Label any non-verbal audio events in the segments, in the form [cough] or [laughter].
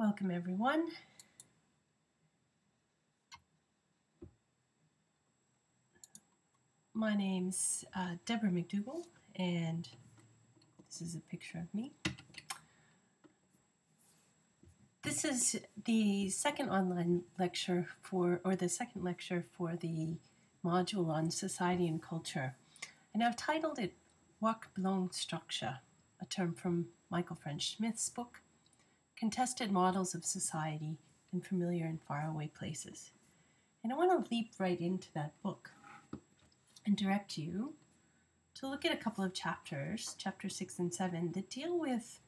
Welcome, everyone. My name's uh, Debra McDougall, and this is a picture of me. This is the second online lecture for, or the second lecture for the module on society and culture. And I've titled it Wok Bilong Straksa, a term from Michael French Smith's book, Contested Models of Society in Familiar and Faraway Places. And I want to leap right into that book and direct you to look at a couple of chapters, chapter 6 and 7, that deal with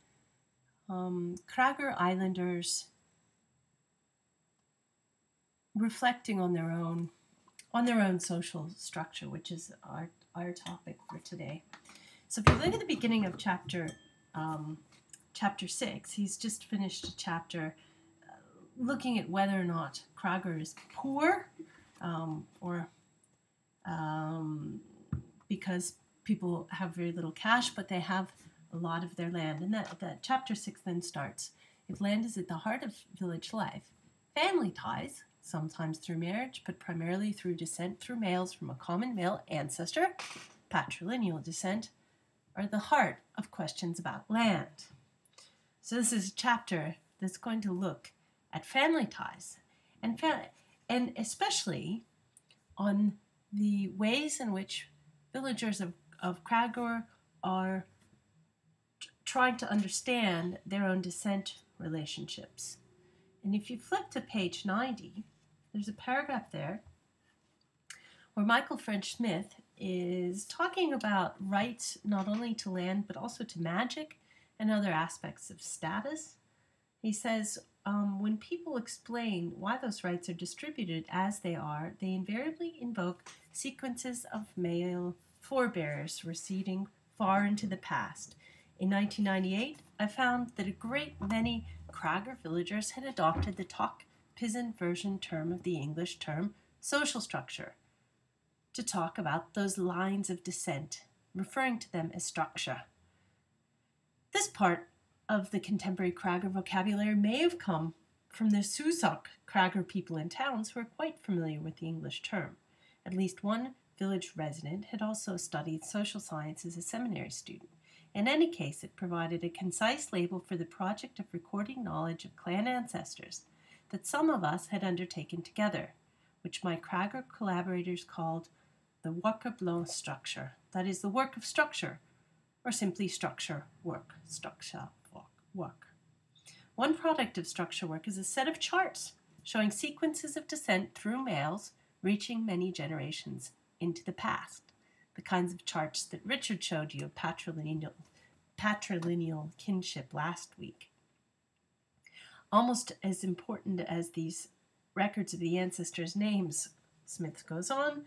um, Kragur Islanders reflecting on their own on their own social structure, which is our, our topic for today. So if you look at the beginning of chapter um, chapter six, he's just finished a chapter uh, looking at whether or not Kragur is poor um, or um, because people have very little cash, but they have a lot of their land. And that, that chapter six then starts. If land is at the heart of village life, family ties, sometimes through marriage, but primarily through descent through males from a common male ancestor, patrilineal descent, are the heart of questions about land. So this is a chapter that's going to look at family ties and fa- and especially on the ways in which villagers of, of Kragur are trying to understand their own descent relationships. And if you flip to page 90, there's a paragraph there where Michael French Smith is talking about rights not only to land but also to magic and other aspects of status. He says um, when people explain why those rights are distributed as they are, they invariably invoke sequences of male forebears receding far into the past. In 1998, I found that a great many Kragur villagers had adopted the Tok Pisin version term of the English term social structure to talk about those lines of descent, referring to them as structure. This part of the contemporary Kragur vocabulary may have come from the Susak Kragur people in towns who are quite familiar with the English term. At least one village resident had also studied social science as a seminary student. In any case, it provided a concise label for the project of recording knowledge of clan ancestors that some of us had undertaken together, which my Kragur collaborators called the work Worker structure, that is, the work of structure, or simply structure work, structure work. One product of structure work is a set of charts showing sequences of descent through males reaching many generations into the past, the kinds of charts that Richard showed you of patrilineal, patrilineal kinship last week almost as important as these records of the ancestors' names, Smith goes on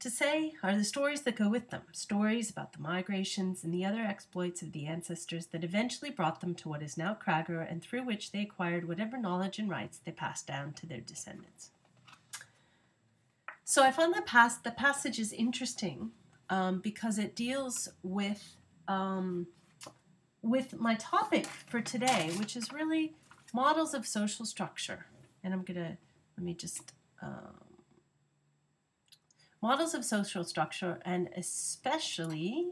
to say, are the stories that go with them, stories about the migrations and the other exploits of the ancestors that eventually brought them to what is now Kragur and through which they acquired whatever knowledge and rights they passed down to their descendants. So I found that pass the passage is interesting um, because it deals with um, with my topic for today, which is really models of social structure. And I'm to, let me just, um, models of social structure and especially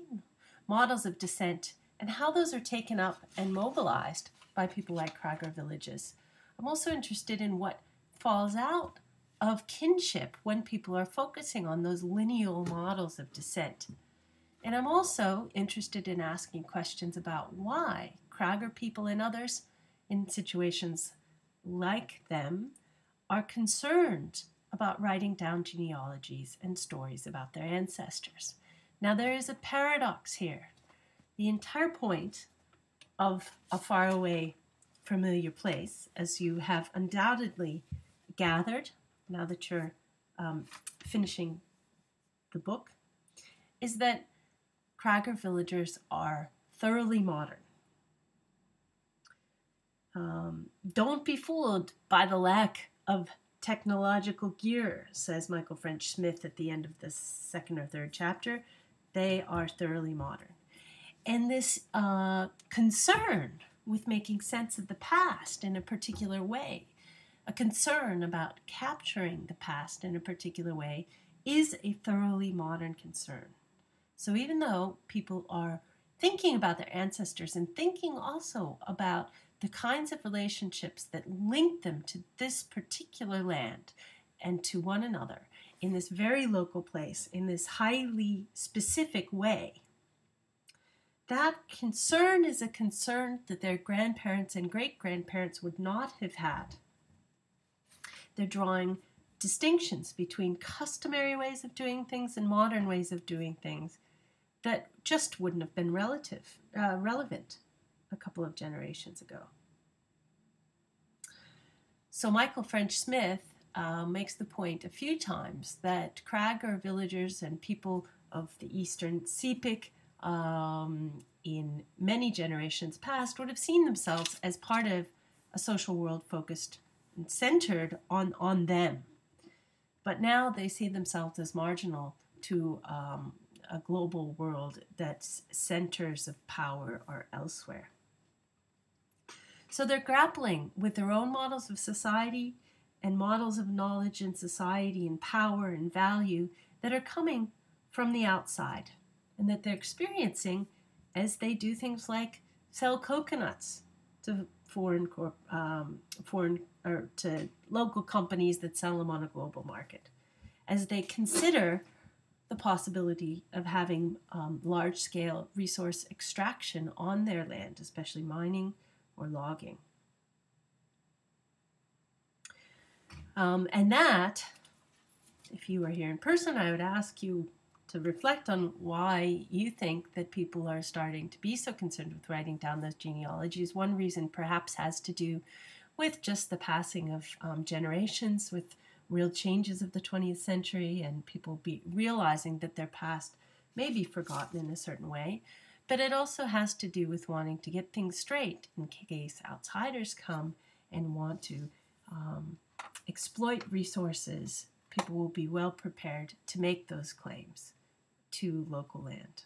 models of descent and how those are taken up and mobilized by people like Kragur villages. I'm also interested in what falls out of kinship when people are focusing on those lineal models of descent. And I'm also interested in asking questions about why Kragur people and others in situations like them are concerned about writing down genealogies and stories about their ancestors. Now, there is a paradox here. The entire point of a faraway familiar place, as you have undoubtedly gathered now that you're um, finishing the book, is that Kragur villagers are thoroughly modern. Um, don't be fooled by the lack of technological gear, says Michael French Smith at the end of the second or third chapter. They are thoroughly modern. And this uh, concern with making sense of the past in a particular way. A concern about capturing the past in a particular way is a thoroughly modern concern. So even though people are thinking about their ancestors and thinking also about the kinds of relationships that link them to this particular land and to one another in this very local place, in this highly specific way, that concern is a concern that their grandparents and great grandparents would not have had. They're drawing distinctions between customary ways of doing things and modern ways of doing things that just wouldn't have been relative, uh, relevant a couple of generations ago. So Michael French Smith uh, makes the point a few times that Kragur villagers and people of the eastern Sepik um, in many generations past would have seen themselves as part of a social world focused and centered on, on them. But now they see themselves as marginal to um, a global world that's centers of power are elsewhere. So they're grappling with their own models of society and models of knowledge and society and power and value that are coming from the outside and that they're experiencing as they do things like sell coconuts to foreign um, foreign or to local companies that sell them on a global market, as they consider the possibility of having um, large scale resource extraction on their land, especially mining or logging. Um, and that, if you were here in person, I would ask you to reflect on why you think that people are starting to be so concerned with writing down those genealogies. One reason perhaps has to do with just the passing of um, generations, with real changes of the 20th century, and people be realizing that their past may be forgotten in a certain way. But it also has to do with wanting to get things straight in case outsiders come and want to um, exploit resources. People will be well prepared to make those claims to local land.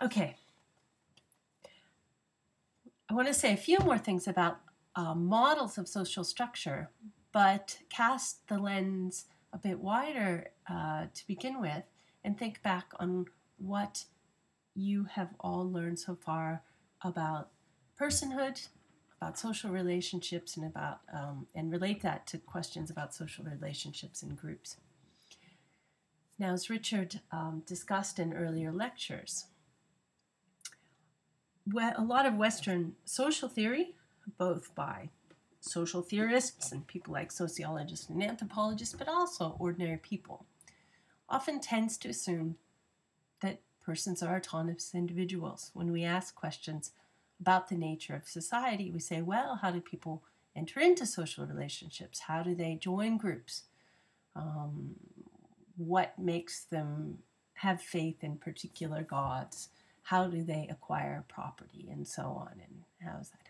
Okay. I want to say a few more things about uh, models of social structure, but cast the lens a bit wider uh, to begin with and think back on what you have all learned so far about personhood about social relationships and about um, and relate that to questions about social relationships in groups. Now, as Richard um, discussed in earlier lectures, a lot of Western social theory, both by social theorists and people like sociologists and anthropologists, but also ordinary people, often tends to assume that persons are autonomous individuals. When we ask questions about the nature of society, we say, well, how do people enter into social relationships? How do they join groups? Um, what makes them have faith in particular gods? How do they acquire property and so on? And how is that?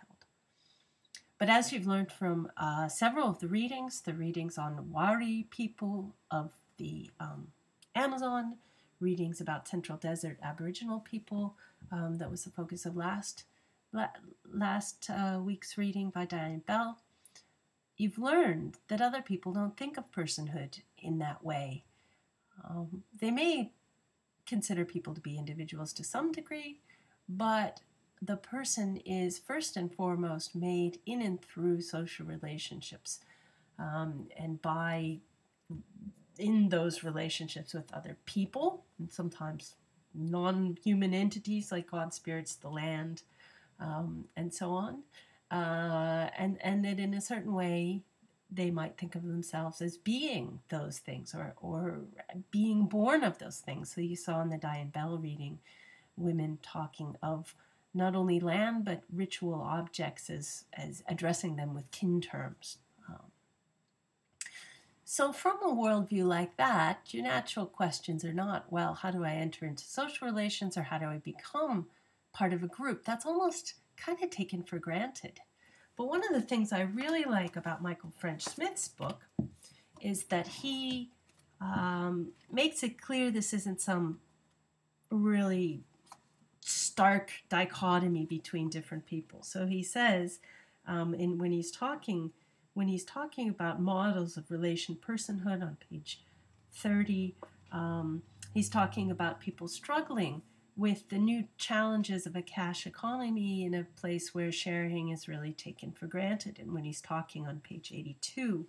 But as you've learned from uh, several of the readings, the readings on Wari people of the um, Amazon, readings about Central Desert Aboriginal people, um, that was the focus of last last uh, week's reading by Diane Bell, you've learned that other people don't think of personhood in that way. Um, they may consider people to be individuals to some degree, but the person is first and foremost made in and through social relationships um, and by in those relationships with other people and sometimes non-human entities like god spirits the land um, and so on. Uh, and, and that in a certain way, they might think of themselves as being those things or, or being born of those things. So you saw in the Diane Bell reading women talking of not only land but ritual objects as, as addressing them with kin terms. Um, so, from a worldview like that, your natural questions are not, well, how do I enter into social relations or how do I become part of a group. That's almost kind of taken for granted. But one of the things I really like about Michael French Smith's book is that he um, makes it clear this isn't some really stark dichotomy between different people. So he says, um, in when he's talking, when he's talking about models of relation personhood on page 30, um, he's talking about people struggling with the new challenges of a cash economy in a place where sharing is really taken for granted. And when he's talking on page 82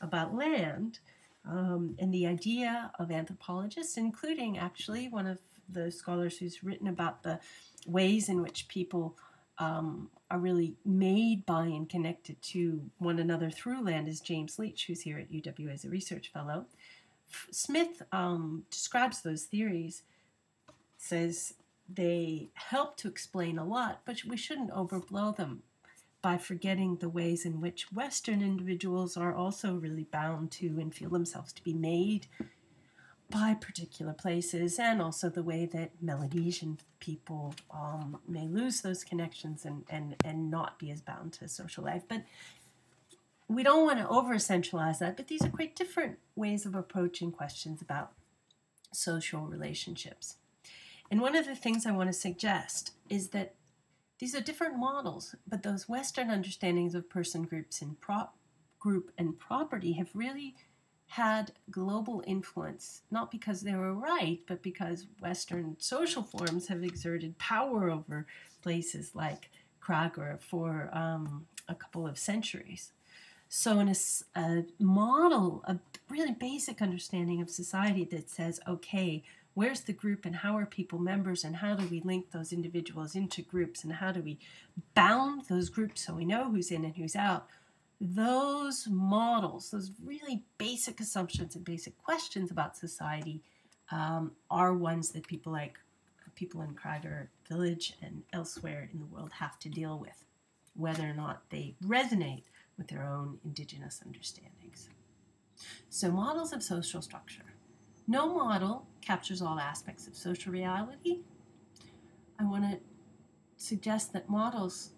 about land um, and the idea of anthropologists, including actually one of the scholars who's written about the ways in which people um, are really made by and connected to one another through land is James Leach, who's here at UW as a research fellow. Smith um, describes those theories, says they help to explain a lot, but we shouldn't overblow them by forgetting the ways in which Western individuals are also really bound to and feel themselves to be made by particular places, and also the way that Melanesian people um, may lose those connections and, and, and not be as bound to social life. But we don't want to over essentialize that, but these are quite different ways of approaching questions about social relationships. And one of the things I want to suggest is that these are different models, but those Western understandings of person groups and prop group and property have really had global influence, not because they were right, but because Western social forms have exerted power over places like Kragur for um, a couple of centuries. So, in a, a, model, a really basic understanding of society that says, okay, where's the group and how are people members and how do we link those individuals into groups and how do we bound those groups so we know who's in and who's out, those models, those really basic assumptions and basic questions about society, um, are ones that people like people in Kragur Village and elsewhere in the world have to deal with, whether or not they resonate with their own indigenous understandings. So, models of social structure. No model captures all aspects of social reality. I want to suggest that models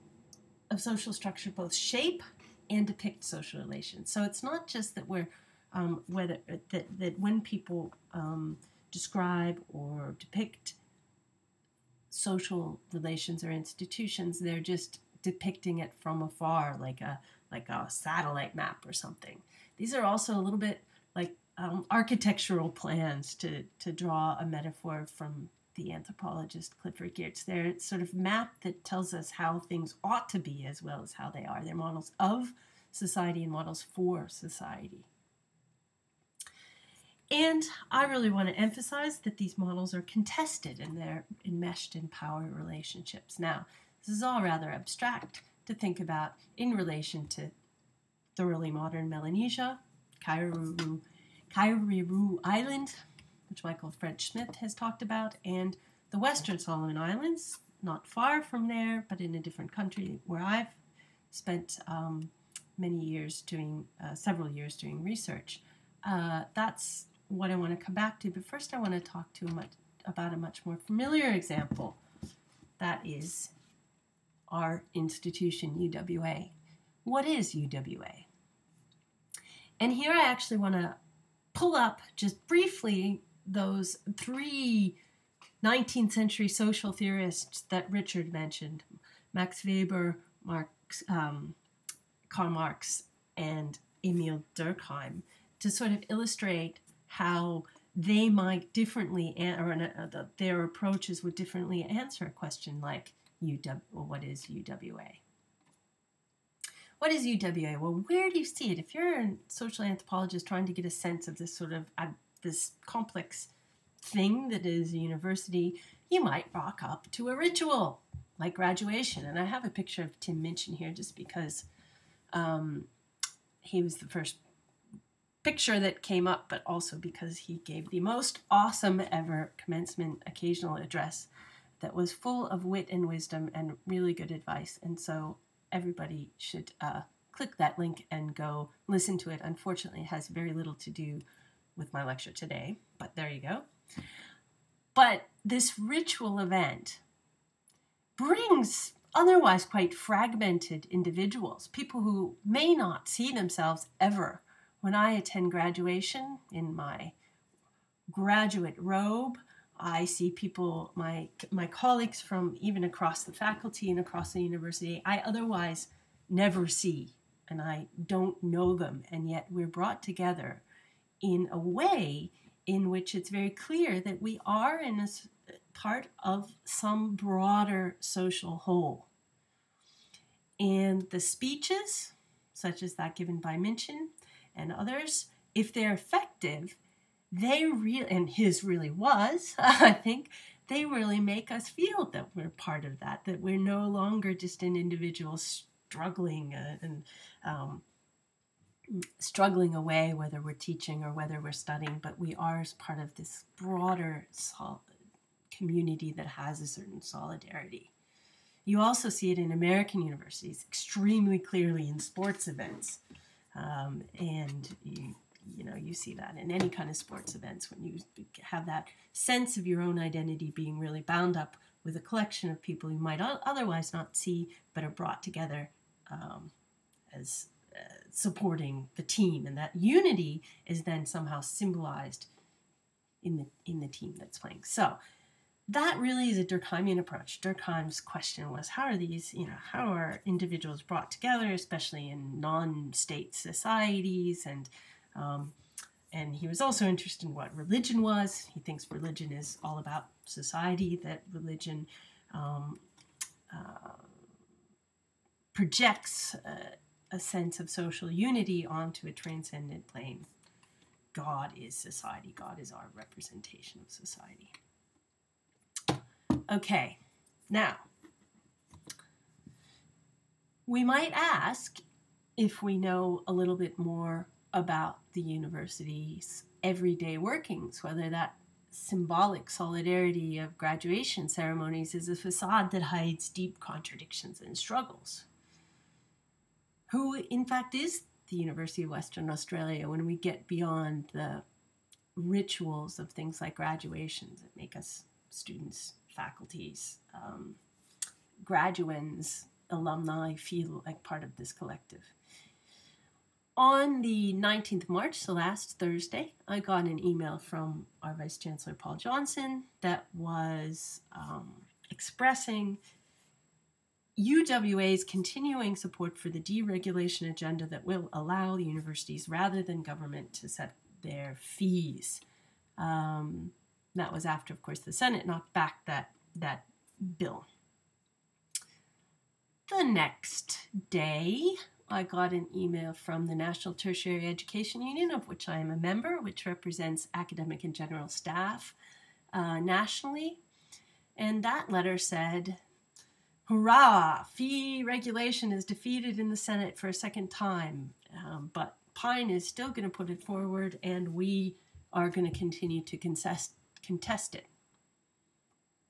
of social structure both shape and depict social relations. So it's not just that we're um, whether that, that when people um, describe or depict social relations or institutions, they're just depicting it from afar, like a like a satellite map or something. These are also a little bit like um, architectural plans to to draw a metaphor from the anthropologist Clifford Geertz. They're sort of map that tells us how things ought to be as well as how they are. They're models of society and models for society. And I really want to emphasize that these models are contested and they're enmeshed in power relationships. Now, this is all rather abstract to think about in relation to early modern Melanesia, Kairiru, Kairiru Island, which Michael French Smith has talked about, and the Western Solomon Islands, not far from there, but in a different country where I've spent um, many years doing, uh, several years doing research. Uh, that's what I want to come back to. But first, I want to talk to much, about a much more familiar example. That is our institution, UWA. What is UWA? And here I actually want to pull up just briefly those three 19th century social theorists that Richard mentioned Max Weber, Marx, um, Karl Marx, and Emil Durkheim to sort of illustrate how they might differently, or uh, their approaches would differently answer a question like UW, well, what is UWA? What is UWA? Well, where do you see it? If you're a social anthropologist trying to get a sense of this sort of uh, this complex thing that is a university, you might rock up to a ritual like graduation. And I have a picture of Tim Minchin here just because um, he was the first picture that came up, but also because he gave the most awesome ever commencement occasional address that was full of wit and wisdom and really good advice. And so everybody should uh, click that link and go listen to it. Unfortunately, it has very little to do with my lecture today, but there you go. But this ritual event brings otherwise quite fragmented individuals, people who may not see themselves ever. When I attend graduation in my graduate robe. I see people, my my colleagues from even across the faculty and across the university, I otherwise never see, and I don't know them, and yet we're brought together in a way in which it's very clear that we are in a part of some broader social whole. And the speeches, such as that given by Minchin and others, if they're effective, they really, and his really was, [laughs] I think, they really make us feel that we're part of that, that we're no longer just an individual struggling uh, and um, struggling away, whether we're teaching or whether we're studying, but we are as part of this broader sol- community that has a certain solidarity. You also see it in American universities, extremely clearly in sports events. Um, and you, you know, you see that in any kind of sports events when you have that sense of your own identity being really bound up with a collection of people you might otherwise not see, but are brought together um, as supporting the team, and that unity is then somehow symbolized in the in the team that's playing. So that really is a Durkheimian approach. Durkheim's question was how are these, you know, how are individuals brought together, especially in non-state societies, and um, and he was also interested in what religion was. He thinks religion is all about society. That religion um, uh, projects uh, a sense of social unity onto a transcendent plane. God is society. God is our representation of society. Okay, now, we might ask if we know a little bit more about the university's everyday workings, whether that symbolic solidarity of graduation ceremonies is a facade that hides deep contradictions and struggles. Who, in fact, is the University of Western Australia when we get beyond the rituals of things like graduations that make us students faculties, um, graduands, alumni feel like part of this collective. On the 19th March, so last Thursday, I got an email from our Vice Chancellor Paul Johnson that was um, expressing UWA's continuing support for the deregulation agenda that will allow the universities rather than government to set their fees. Um, that was after, of course, the Senate knocked back that, that bill. The next day, I got an email from the National Tertiary Education Union, of which I am a member, which represents academic and general staff uh, nationally. And that letter said, Hurrah! Fee regulation is defeated in the Senate for a second time, um, but Pyne is still going to put it forward, and we are going to continue to contest contest it.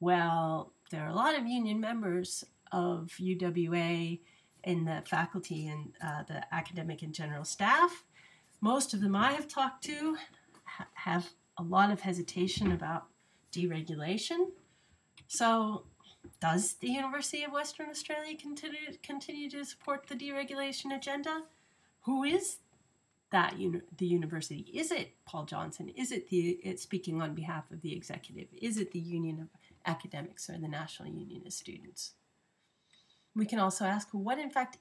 Well, there are a lot of union members of UWA in the faculty and uh, the academic and general staff. Most of them I have talked to ha- have a lot of hesitation about deregulation. So, does the University of Western Australia continue, continue to support the deregulation agenda? Who is that uni- the university? Is it Paul Johnson? Is it the it speaking on behalf of the executive? Is it the Union of Academics or the National Union of Students? We can also ask what, in fact,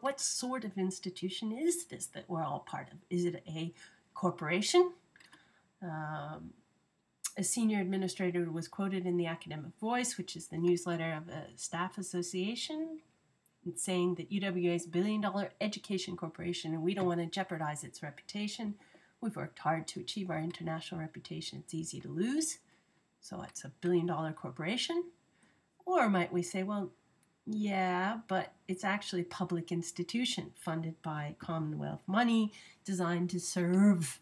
what sort of institution is this that we're all part of? Is it a corporation? Um, a senior administrator was quoted in the Academic Voice, which is the newsletter of a staff association, saying that UWA is a billion dollar education corporation and we don't want to jeopardize its reputation. We've worked hard to achieve our international reputation. It's easy to lose. So it's a billion dollar corporation. Or might we say, well, yeah, but it's actually a public institution funded by Commonwealth money designed to serve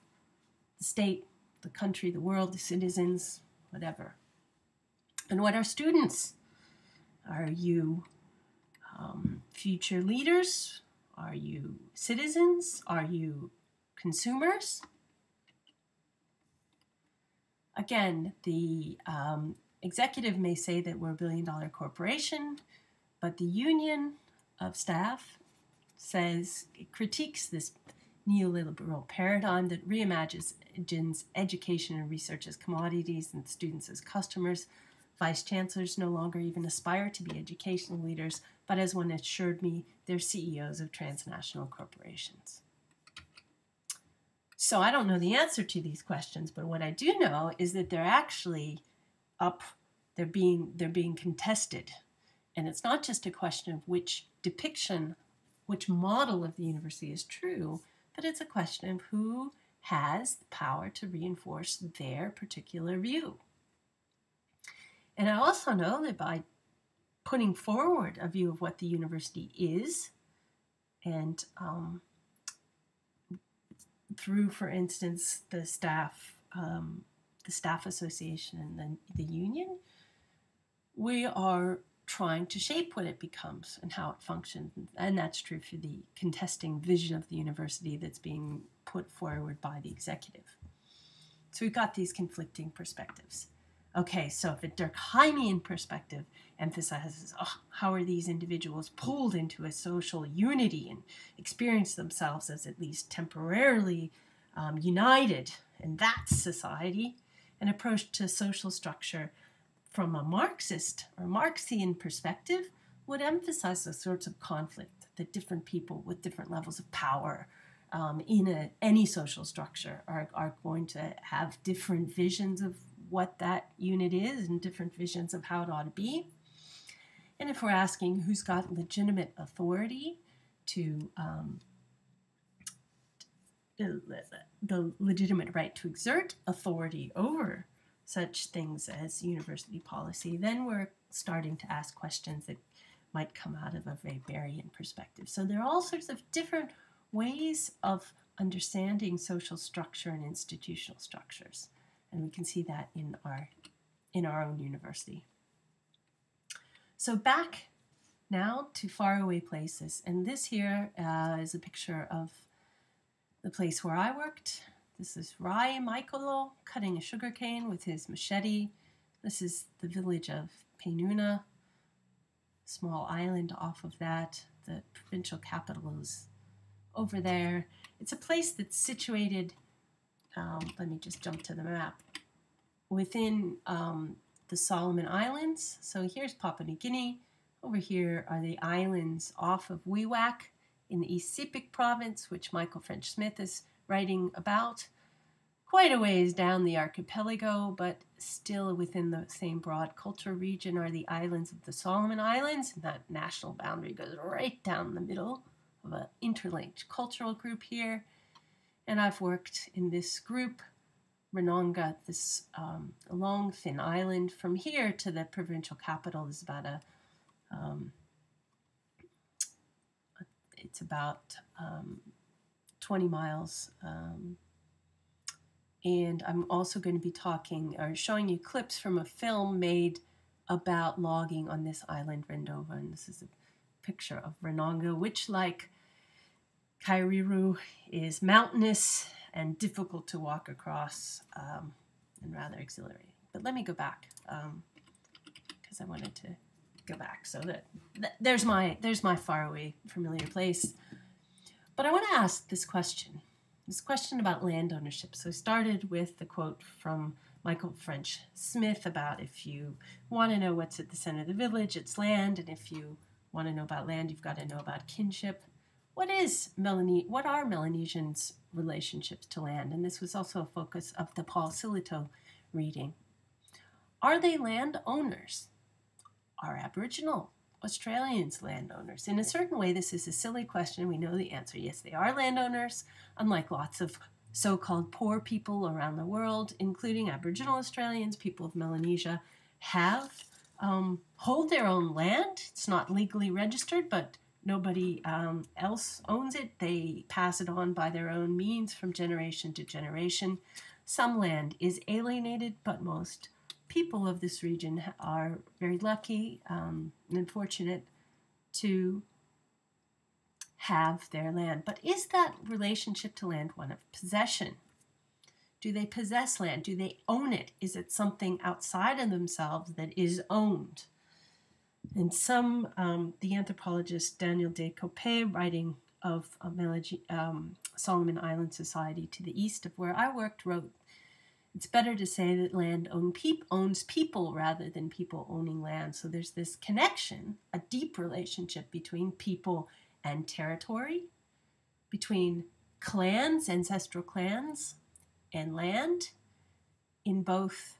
the state, the country, the world, the citizens, whatever. And what are students? Are you um, future leaders? Are you citizens? Are you consumers? Again, the um, executive may say that we're a billion dollar corporation, but the union of staff says, critiques this neoliberal paradigm that reimagines education and research as commodities and students as customers. Vice chancellors no longer even aspire to be educational leaders, but as one assured me, they're CEOs of transnational corporations. So I don't know the answer to these questions, but what I do know is that they're actually up, they're being they're being contested. And it's not just a question of which depiction, which model of the university is true, but it's a question of who has the power to reinforce their particular view. And I also know that by putting forward a view of what the university is, and um, through, for instance, the staff, um, the staff association and the, the union, we are trying to shape what it becomes and how it functions. And that's true for the contesting vision of the university that's being put forward by the executive. So we've got these conflicting perspectives. Okay, so if a Durkheimian perspective emphasizes oh, how are these individuals pulled into a social unity and experience themselves as at least temporarily um, united in that society, an approach to social structure from a Marxist or Marxian perspective would emphasize the sorts of conflict that different people with different levels of power um, in a, any social structure are, are going to have different visions of what that unit is and different visions of how it ought to be. And if we're asking who's got legitimate authority to um, the legitimate right to exert authority over such things as university policy, then we're starting to ask questions that might come out of a Weberian perspective. So there are all sorts of different ways of understanding social structure and institutional structures and we can see that in our in our own university. So back now to faraway places, and this here uh, is a picture of the place where I worked. This is Rai Michaelo cutting a sugar cane with his machete. This is the village of Pienuna, small island off of that. The provincial capital is over there. It's a place that's situated um, let me just jump to the map, within um, the Solomon Islands. So here's Papua New Guinea. Over here are the islands off of Wewak in the East Sepik province, which Michael French Smith is writing about. Quite a ways down the archipelago, but still within the same broad cultural region are the islands of the Solomon Islands. And that national boundary goes right down the middle of an interlinked cultural group here and I've worked in this group, Ranongga, this um, long, thin island. From here to the provincial capital is about a, um, it's about um, 20 miles. Um, and I'm also going to be talking or showing you clips from a film made about logging on this island, Rendova. And this is a picture of Ranongga, which, like Kairiru is mountainous and difficult to walk across um, and rather exhilarating. But let me go back because um, I wanted to go back. So that, that there's my there's my faraway familiar place. But I want to ask this question, this question about land ownership. So I started with the quote from Michael French Smith about if you want to know what's at the center of the village, it's land, and if you want to know about land, you've got to know about kinship what is Melanie? what are Melanesians' relationships to land? And this was also a focus of the Paul Sillitoe reading. Are they landowners? Are Aboriginal Australians landowners? In a certain way, this is a silly question. We know the answer. Yes, they are landowners, unlike lots of so called poor people around the world, including Aboriginal Australians, people of Melanesia, have um, hold their own land. It's not legally registered, but nobody um, else owns it. They pass it on by their own means from generation to generation. Some land is alienated, but most people of this region are very lucky um, and fortunate to have their land. But is that relationship to land one of possession? Do they possess land? Do they own it? Is it something outside of themselves that is owned? And some, um, the anthropologist Daniel de Coppet, writing of um, Solomon Island Society to the east of where I worked wrote it's better to say that land own peop- owns people rather than people owning land. So there's this connection, a deep relationship between people and territory, between clans, ancestral clans, and land in both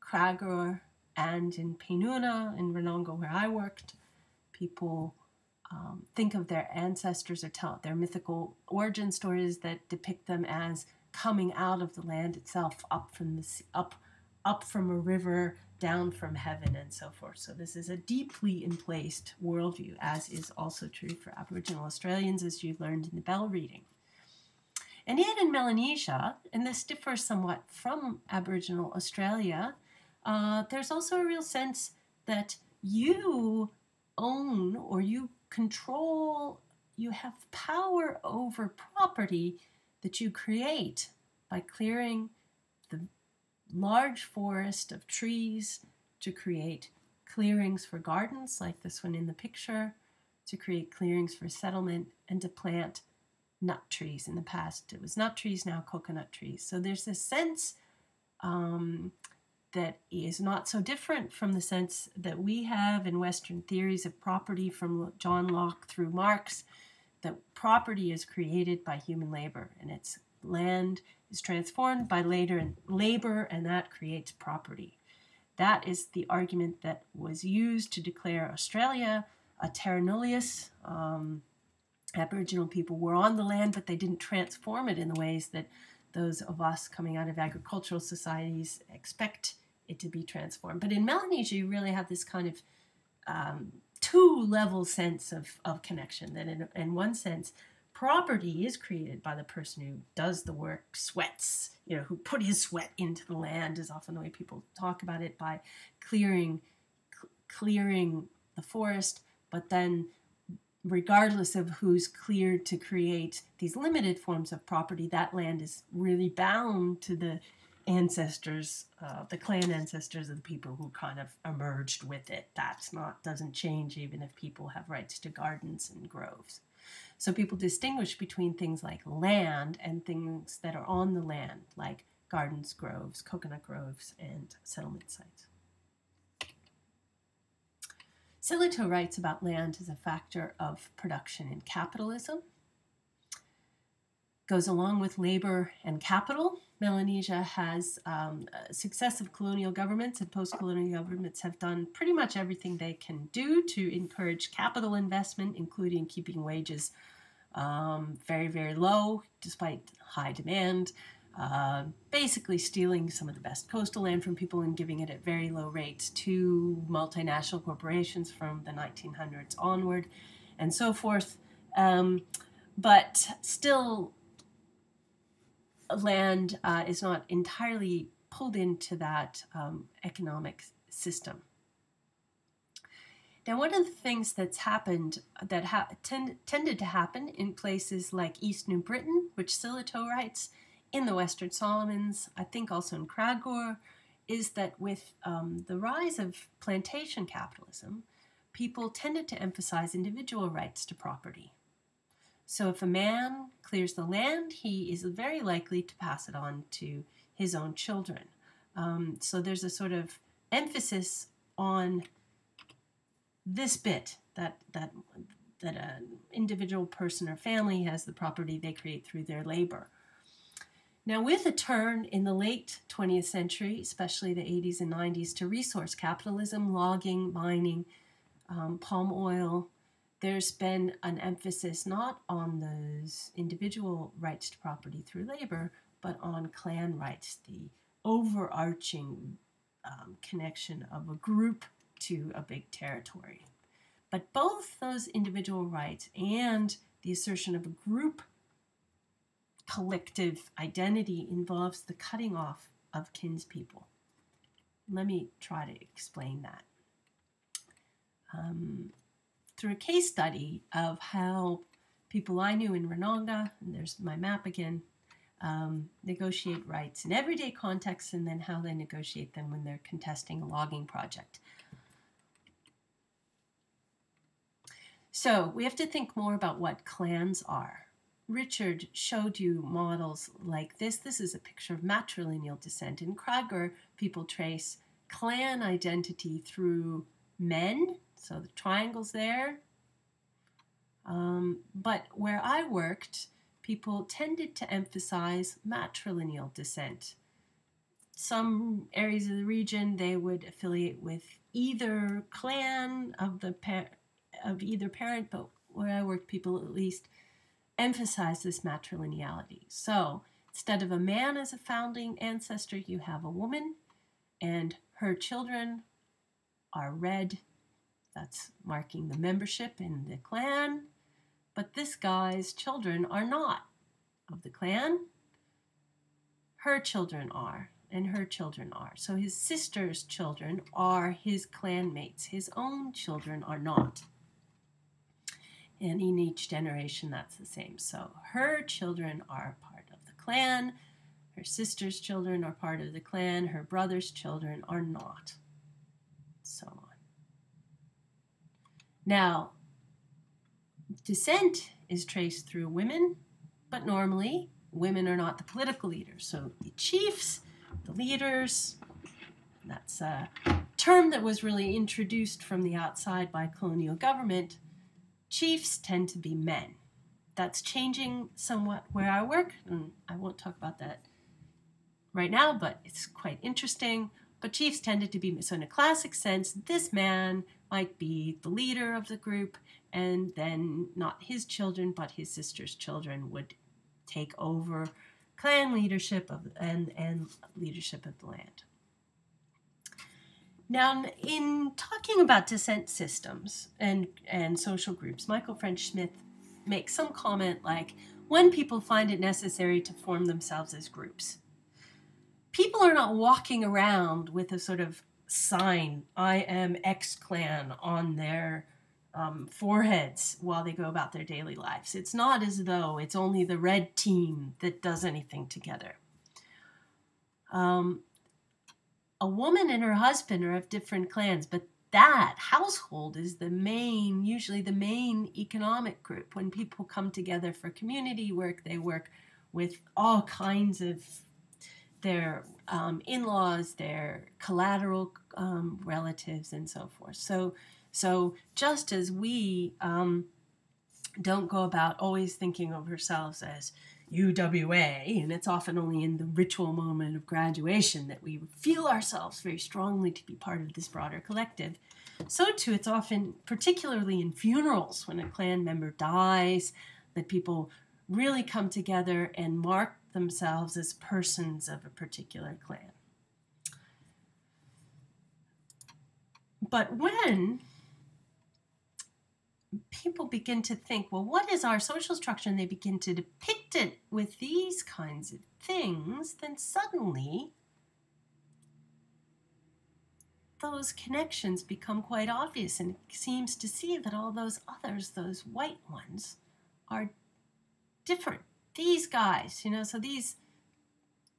Kragur and in Pienuna, in Ranongga, where I worked. People um, think of their ancestors or tell their mythical origin stories that depict them as coming out of the land itself, up from the sea, up, up from a river, down from heaven, and so forth. So this is a deeply emplaced worldview, as is also true for Aboriginal Australians, as you learned in the Bell reading. And yet in Melanesia, and this differs somewhat from Aboriginal Australia, uh, there's also a real sense that you own or you control, you have power over property that you create by clearing the large forest of trees to create clearings for gardens, like this one in the picture, to create clearings for settlement, and to plant nut trees. In the past, it was nut trees, now coconut trees. So there's this sense um, that is not so different from the sense that we have in Western theories of property from John Locke through Marx that property is created by human labor and its land is transformed by later labor and that creates property. That is the argument that was used to declare Australia a terra nullius. Um, Aboriginal people were on the land, but they didn't transform it in the ways that those of us coming out of agricultural societies expect it to be transformed. But in Melanesia, you really have this kind of um, two level sense of, of connection. That in, in one sense, property is created by the person who does the work, sweats, you know, who put his sweat into the land is often the way people talk about it by clearing cl- clearing the forest, but then regardless of who's cleared to create these limited forms of property, that land is really bound to the ancestors, uh, the clan ancestors of the people who kind of emerged with it. That's not doesn't change even if people have rights to gardens and groves. So people distinguish between things like land and things that are on the land, like gardens, groves, coconut groves, and settlement sites. Sillitoe writes about land as a factor of production in capitalism. Goes along with labor and capital Melanesia has um, uh, successive colonial governments and post colonial governments have done pretty much everything they can do to encourage capital investment, including keeping wages um, very, very low despite high demand. Uh, basically, stealing some of the best coastal land from people and giving it at very low rates to multinational corporations from the 1900s onward, and so forth. Um, but still, land uh, is not entirely pulled into that um, economic system. Now, one of the things that's happened that ha- tend, tended to happen in places like East New Britain, which Sillitoe writes, in the Western Solomons, I think also in Kragur, is that with um, the rise of plantation capitalism, people tended to emphasize individual rights to property. So if a man clears the land, he is very likely to pass it on to his own children. Um, so there's a sort of emphasis on this bit that that that an individual person or family has the property they create through their labor. Now, with a turn in the late 20th century, especially the 80s and 90s, to resource capitalism, logging, mining, um, palm oil, there's been an emphasis not on those individual rights to property through labor, but on clan rights, the overarching um, connection of a group to a big territory. But both those individual rights and the assertion of a group collective identity involves the cutting off of kinspeople. Let me try to explain that. Um, through a case study of how people I knew in Ranongga, and there's my map again, um, negotiate rights in everyday contexts and then how they negotiate them when they're contesting a logging project. So we have to think more about what clans are. Richard showed you models like this. This is a picture of matrilineal descent. In Kragur, people trace clan identity through men, so the triangles there. Um, but where I worked, people tended to emphasize matrilineal descent. Some areas of the region they would affiliate with either clan of the of either parent, but where I worked, people at least emphasize this matrilineality. So instead of a man as a founding ancestor, you have a woman, and her children are red. That's marking the membership in the clan. But this guy's children are not of the clan. Her children are, and her children are. So his sister's children are his clanmates. His own children are not. And in each generation, that's the same. So her children are part of the clan. Her sister's children are part of the clan. Her brother's children are not. So on. Now, descent is traced through women, but normally women are not the political leaders. So the chiefs, the leaders, that's a term that was really introduced from the outside by colonial government. Chiefs tend to be men. That's changing somewhat where I work, and I won't talk about that right now, but it's quite interesting. But chiefs tended to be, so in a classic sense, this man might be the leader of the group, and then not his children, but his sister's children would take over clan leadership of and and leadership of the land. Now, in talking about descent systems and and social groups, Michael French Smith makes some comment like, when people find it necessary to form themselves as groups, people are not walking around with a sort of sign, I am X clan, on their um, foreheads while they go about their daily lives. It's not as though it's only the red team that does anything together. Um, a woman and her husband are of different clans, but that household is the main, usually the main economic group. When people come together for community work, they work with all kinds of their um, in laws, their collateral um, relatives, and so forth. So so just as we um, don't go about always thinking of ourselves as UWA, and it's often only in the ritual moment of graduation that we feel ourselves very strongly to be part of this broader collective. So, too, it's often, particularly in funerals, when a clan member dies, that people really come together and mark themselves as persons of a particular clan. But when people begin to think, well, what is our social structure? And they begin to depict it with these kinds of things, then suddenly those connections become quite obvious and it seems to see that all those others, those white ones, are different. These guys, you know, so these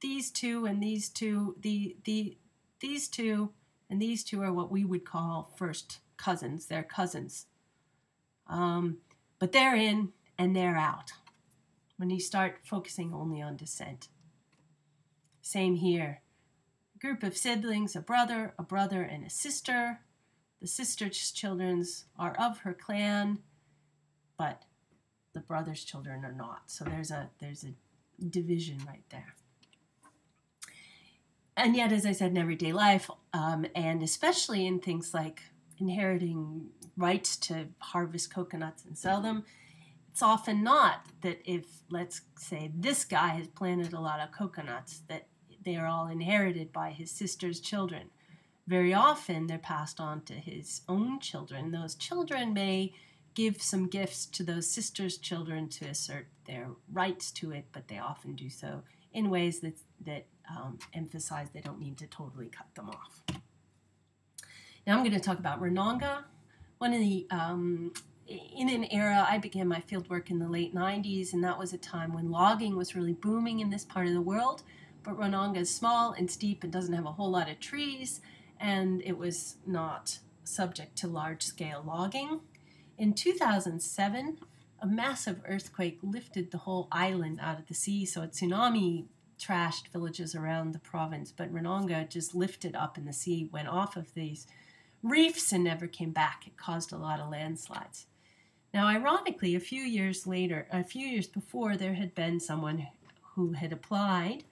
these two and these two, the the these two and these two are what we would call first cousins. They're cousins um, but they're in and they're out when you start focusing only on descent. Same here. A group of siblings, a brother, a brother, and a sister. The sister's children are of her clan, but the brother's children are not. So there's a there's a division right there. And yet, as I said, in everyday life, um, and especially in things like inheriting rights to harvest coconuts and sell them. It's often not that if, let's say, this guy has planted a lot of coconuts, that they are all inherited by his sister's children. Very often they're passed on to his own children. Those children may give some gifts to those sisters' children to assert their rights to it, but they often do so in ways that, that um, emphasize they don't need to totally cut them off. Now I'm going to talk about Ranongga. One of the um, in an era, I began my field work in the late 90s, and that was a time when logging was really booming in this part of the world. But Ranongga is small and steep and doesn't have a whole lot of trees, and it was not subject to large scale logging. In 2007, a massive earthquake lifted the whole island out of the sea. So a tsunami trashed villages around the province, but Ranongga just lifted up in the sea, went off of these reefs, and never came back. It caused a lot of landslides. Now, ironically, a few years later, a few years before, there had been someone who had applied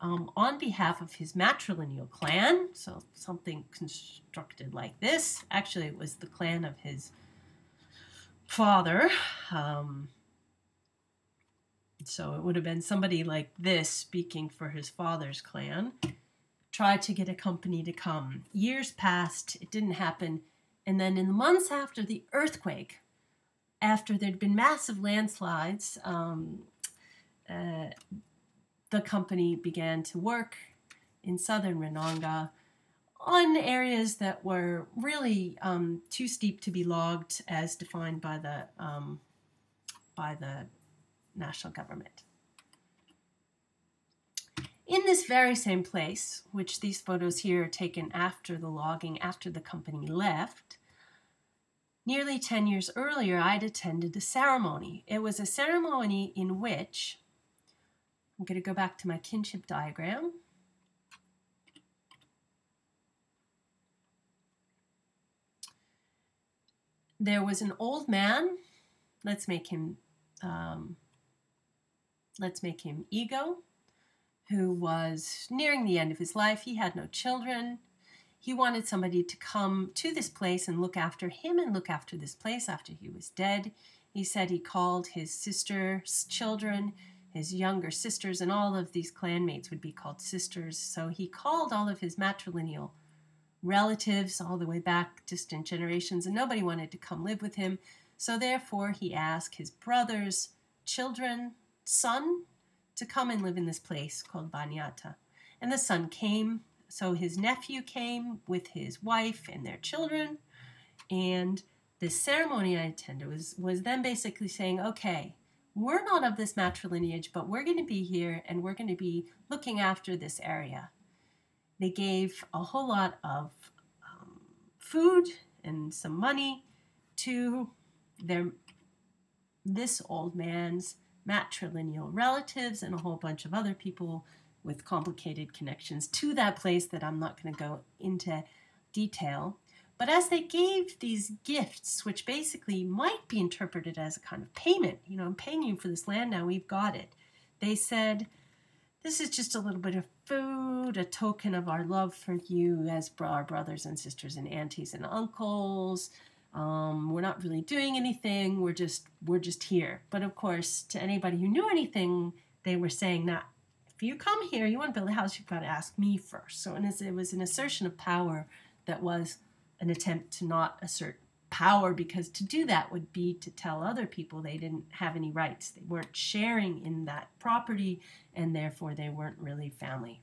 um, on behalf of his matrilineal clan. So something constructed like this. Actually, it was the clan of his father. Um, so it would have been somebody like this speaking for his father's clan. Tried to get a company to come. Years passed, it didn't happen. And then in the months after the earthquake, after there'd been massive landslides, um, uh, the company began to work in southern Ranongga on areas that were really um, too steep to be logged as defined by the um, by the national government. In this very same place, which these photos here are taken after the logging, after the company left, nearly 10 years earlier, I'd attended a ceremony. It was a ceremony in which, I'm going to go back to my kinship diagram. There was an old man, let's make him um, let's make him ego, who was nearing the end of his life. He had no children. He wanted somebody to come to this place and look after him and look after this place after he was dead. He said he called his sister's children, his younger sisters, and all of these clanmates would be called sisters. So he called all of his matrilineal relatives all the way back distant generations, and nobody wanted to come live with him. So therefore, he asked his brothers, children, son to come and live in this place called Banyata. And the son came, so his nephew came with his wife and their children. And the ceremony I attended was, was them basically saying, okay, we're not of this matrilineage, but we're going to be here and we're going to be looking after this area. They gave a whole lot of um, food and some money to their this old man's matrilineal relatives and a whole bunch of other people with complicated connections to that place that I'm not going to go into detail. But as they gave these gifts, which basically might be interpreted as a kind of payment, you know, I'm paying you for this land now, we've got it. They said, This is just a little bit of food, a token of our love for you as our brothers and sisters and aunties and uncles. Um, we're not really doing anything. We're just we're just here. But of course, to anybody who knew anything, they were saying that if you come here, you want to build a house, you've got to ask me first. So it was an assertion of power that was an attempt to not assert power because to do that would be to tell other people they didn't have any rights. They weren't sharing in that property and therefore they weren't really family.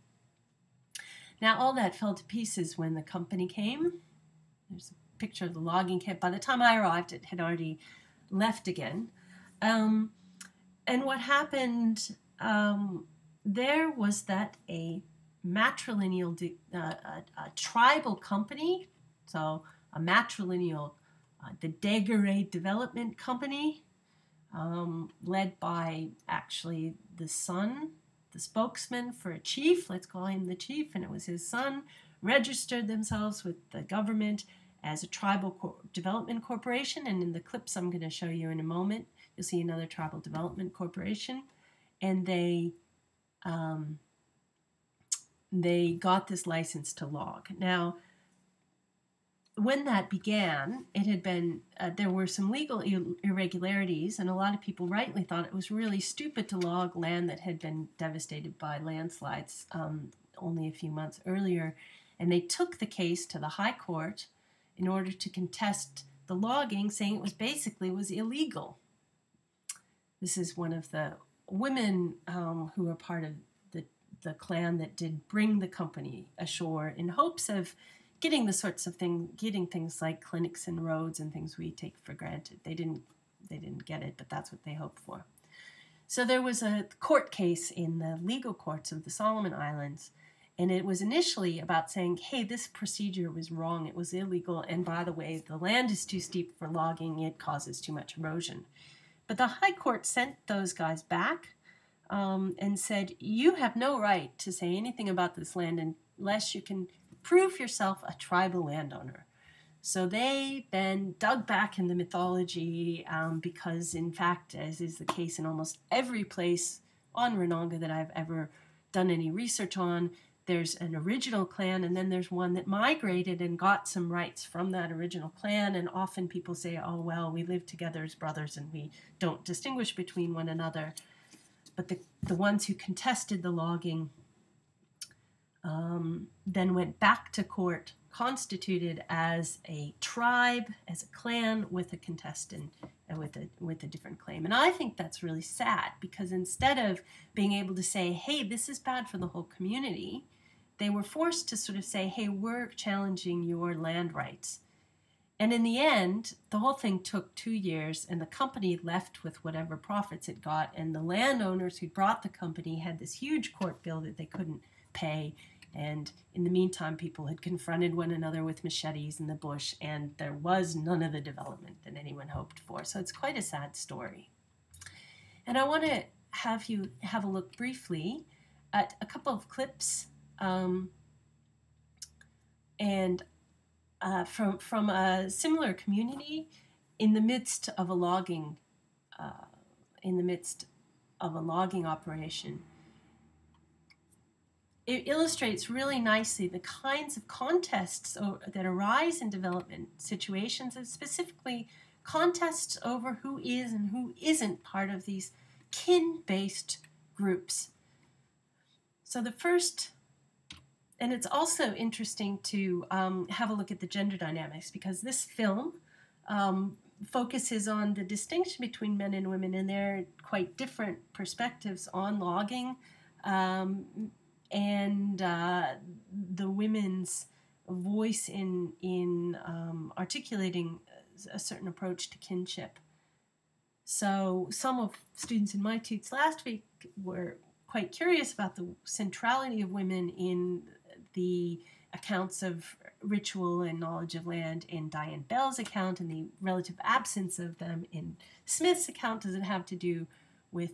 Now all that fell to pieces when the company came. There's picture of the logging camp. By the time I arrived, it had already left again. Um, and what happened um, there was that a matrilineal, uh, a, a, tribal company, so a matrilineal, uh, the Daguerre Development Company, um, led by actually the son, the spokesman for a chief, let's call him the chief, and it was his son, registered themselves with the government as a tribal co- development corporation. And in the clips I'm going to show you in a moment, you'll see another tribal development corporation. And they um, they got this license to log. Now, when that began, it had been uh, there were some legal irregularities, and a lot of people rightly thought it was really stupid to log land that had been devastated by landslides um, only a few months earlier. And they took the case to the High Court, in order to contest the logging, saying it was basically was illegal. This is one of the women um, who are part of the, the clan that did bring the company ashore in hopes of getting the sorts of thing, getting things like clinics and roads and things we take for granted. They didn't, they didn't get it, but that's what they hoped for. So there was a court case in the legal courts of the Solomon Islands and it was initially about saying, hey, this procedure was wrong, it was illegal, and by the way, the land is too steep for logging, it causes too much erosion. But the High Court sent those guys back um, and said, You have no right to say anything about this land unless you can prove yourself a tribal landowner. So they then dug back in the mythology um, because, in fact, as is the case in almost every place on Ranongga that I've ever done any research on, there's an original clan and then there's one that migrated and got some rights from that original clan. And often people say, oh, well, we live together as brothers and we don't distinguish between one another. But the, the ones who contested the logging um, then went back to court constituted as a tribe, as a clan with a contestant and with a with a different claim. And I think that's really sad because instead of being able to say, "Hey, this is bad for the whole community," they were forced to sort of say, "Hey, we're challenging your land rights." And in the end, the whole thing took two years, and the company left with whatever profits it got. And the landowners who brought the company had this huge court bill that they couldn't pay. And in the meantime, people had confronted one another with machetes in the bush, and there was none of the development that anyone hoped for. So it's quite a sad story. And I want to have you have a look briefly at a couple of clips um, and uh, from from a similar community in the midst of a logging uh, in the midst of a logging operation it illustrates really nicely the kinds of contests that arise in development situations, and specifically contests over who is and who isn't part of these kin based groups. So, the first, and it's also interesting to um, have a look at the gender dynamics because this film um, focuses on the distinction between men and women and their quite different perspectives on logging. Um, and uh, the women's voice in in um, articulating a certain approach to kinship. So some of students in my toots last week were quite curious about the centrality of women in the accounts of ritual and knowledge of land in Diane Bell's account and the relative absence of them in Smith's account. Does it have to do with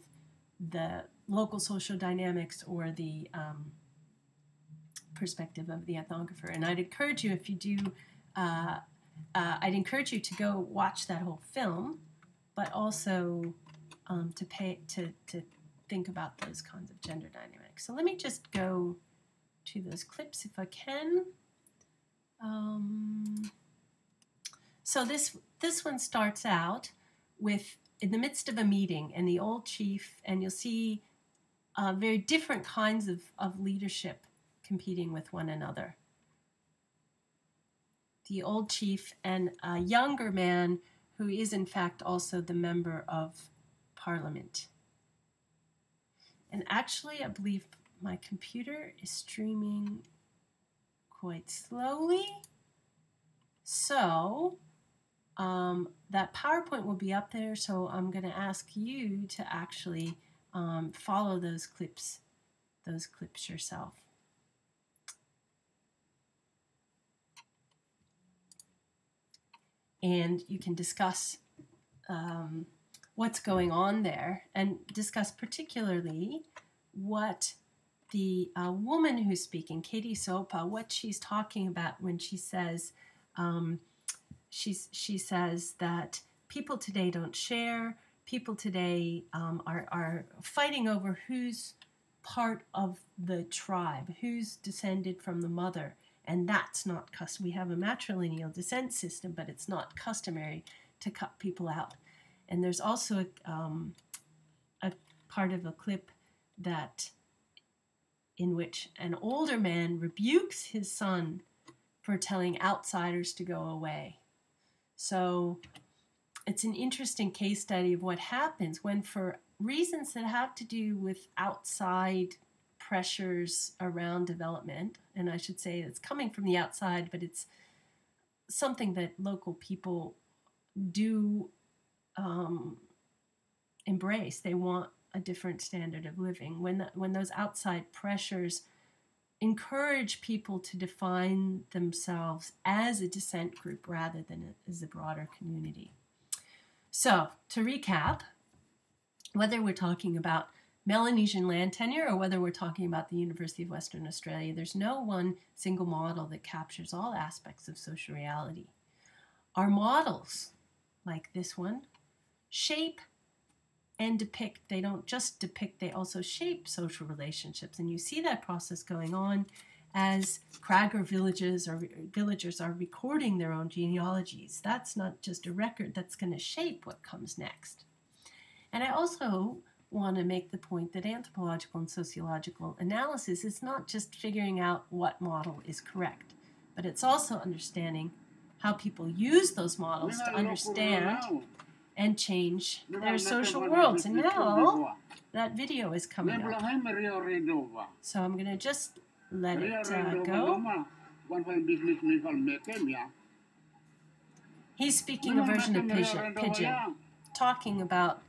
the local social dynamics or the um, perspective of the ethnographer. And I'd encourage you, if you do, uh, uh, I'd encourage you to go watch that whole film, but also um, to pay to to think about those kinds of gender dynamics. So let me just go to those clips if I can. Um, so this this one starts out with in the midst of a meeting and the old chief, and you'll see uh, very different kinds of, of leadership competing with one another. The old chief and a younger man who is, in fact, also the member of parliament. And actually, I believe my computer is streaming quite slowly. So, um, that PowerPoint will be up there, so I'm going to ask you to actually um, follow those clips, those clips yourself. And you can discuss um, what's going on there and discuss particularly what the uh, woman who's speaking, Katie Sopa, what she's talking about when she says, um, she's, she says that people today don't share, people today um, are, are fighting over who's part of the tribe, who's descended from the mother. And that's not custom. We have a matrilineal descent system, but it's not customary to cut people out. And there's also a, um, a part of a clip that in which an older man rebukes his son for telling outsiders to go away. So it's an interesting case study of what happens when, for reasons that have to do with outside pressures around development, and I should say it's coming from the outside, but it's something that local people do um, embrace. They want a different standard of living. When the, when those outside pressures encourage people to define themselves as a descent group rather than as a broader community. So, to recap, whether we're talking about Melanesian land tenure or whether we're talking about the University of Western Australia, there's no one single model that captures all aspects of social reality. Our models, like this one, shape and depict, they don't just depict, they also shape social relationships. And you see that process going on as Kragur villages or villagers are recording their own genealogies. That's not just a record that's going to shape what comes next. And I also want to make the point that anthropological and sociological analysis is not just figuring out what model is correct, but it's also understanding how people use those models to understand and change their social worlds. And now that video is coming up. So I'm going to just let it uh, go. He's speaking a version of Pidgin, talking about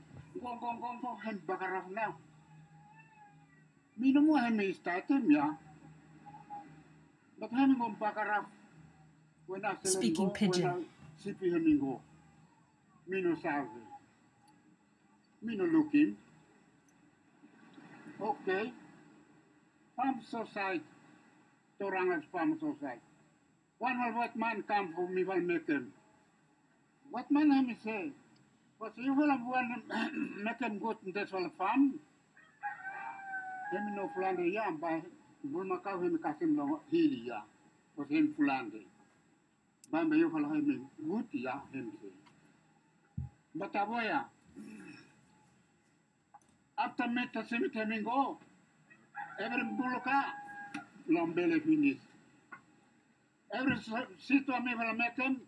Speaking pidgin. Sipi hemingo. Mino salve. Mino looking. Okay. Farm society. Torangas farm society. One of what man come for me will make him. What man have me say? Wat je wil een met hem goed in deze farm. Hem no fulande ya ba bulma ka hem kasim lo hili ya. Wat hem fulande. Ba me yo fala hem goed ya hem se. Batavoya. Ata meta semite mingo. Every buluka. Lambele finish. Every situ ame vela metem.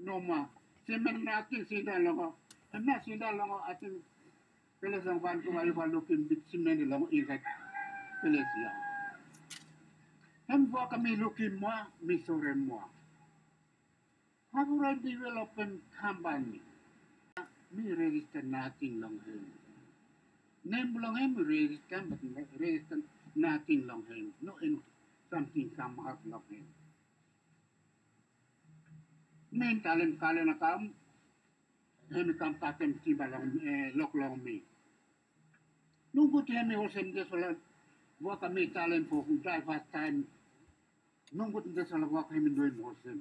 Noma. Simen na atin sinda lango. Emna sinda I think. Pele sang van kuma yuva lukin bit simen lango inzak. Pele siya. Hem vwa kami lukin mwa. Misore mwa. Have you developing company? mi registan natin lang hen. Nem lang hem registan, but registan natin lang hen. No in something somehow lang hen. Men talen kala na kam, hem kam patem tiba lang, eh, lok lang mi. Nung buti hem ho sem desola, wa kami talen po kung drive fast time, nung buti desola wa kami doin ho sem.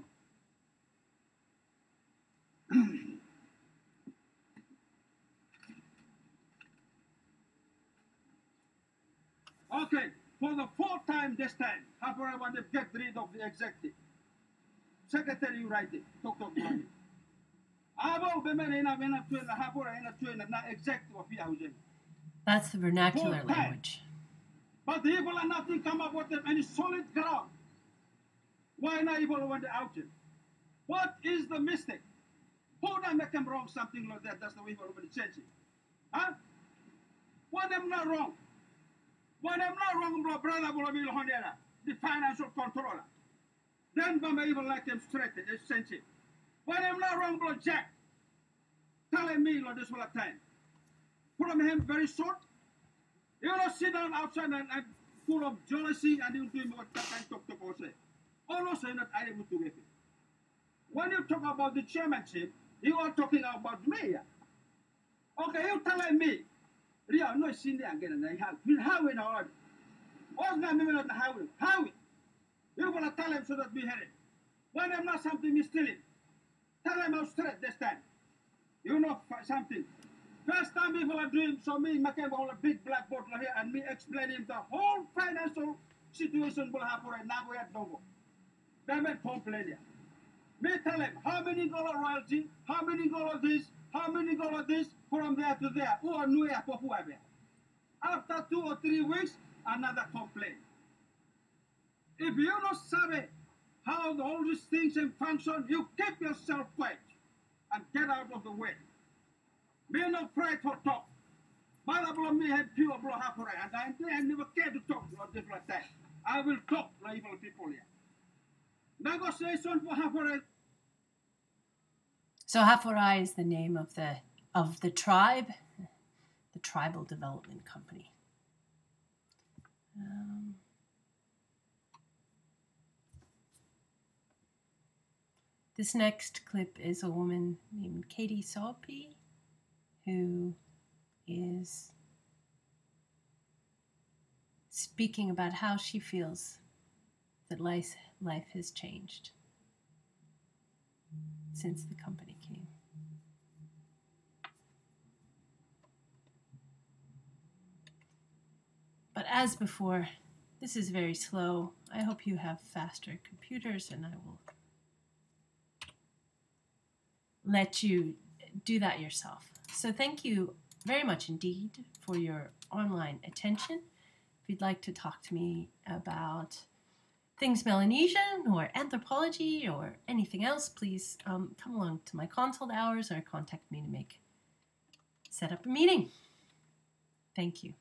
Okay, for the fourth time this time, I want to get rid of the executive. Secretary, you write it. Talk, talk, talk. Abo bemene ina vena tuena hapora ina tuena na executive of Yahujen. That's the vernacular time. language. But the evil are nothing come up with them any solid ground. Why not evil want to out him? What is the mistake? Who done make them wrong something like that? That's the way evil want to change it. Huh? Why them not wrong? Why them not wrong, bro, brother, bro, Bill the financial controller. Then Bama evil like them straight, change it. Why them not wrong, bro, Jack? Telling me, Lord, this the time. Put him him very short. You don't sit down outside and, and full of jealousy and you do what that kind of talk to say. Also oh, not able to get it. When you talk about the chairmanship, you are talking about me. Okay, you telling me. Ria, no, Cindy again, and I have. You have in our. What's that meaning of the highway? Highway. You're going to tell him so that we hear it. When I'm not something he's stealing, tell him out straight this time. You know something. First time people are doing so me making a big black bottle here and me explaining the whole financial situation will happen right now we at Dongo. They made complain here. Me tell him how many dollar royalty, how many dollar this, how many dollar this from there to there. Are new here for who are there. After two or three weeks, another complaint. If you don't sabe how all these things and function, you keep yourself quiet and get out of the way. Me no pray for talk. Mother blow me head pure blow right, and I, never care to talk about different that. I will talk like evil people here. Negotiation for half right. So Haforai is the name of the of the tribe, the Tribal Development Company. Um, this next clip is a woman named Katie Salpe, who is speaking about how she feels that life, life has changed since the company came. But as before, this is very slow. I hope you have faster computers and I will let you do that yourself. So thank you very much indeed for your online attention. If you'd like to talk to me about things Melanesian or anthropology or anything else, please um, come along to my consult hours or contact me to make set up a meeting. Thank you.